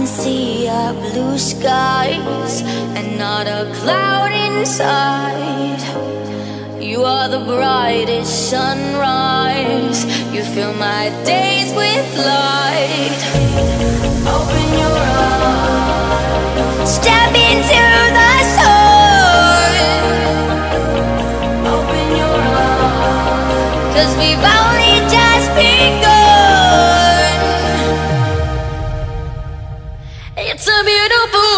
blue skies and not a cloud inside. You are the brightest sunrise. You fill my days with light. Open your eyes. Step into the sun. Open your eyes. Cause we've beautiful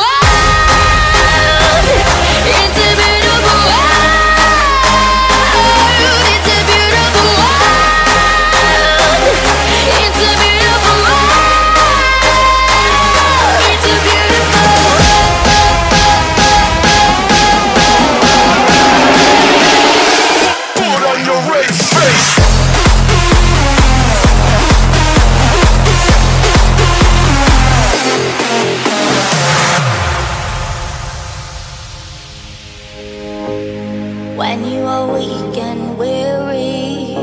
When you are weak and weary,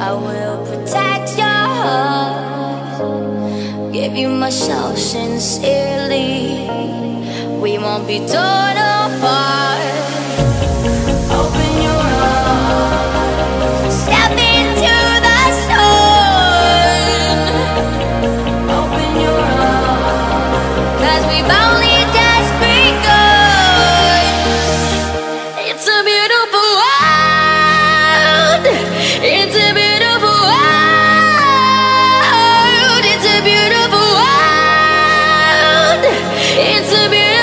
I will protect your heart. Give you myself sincerely. We won't be torn apart. It's a beautiful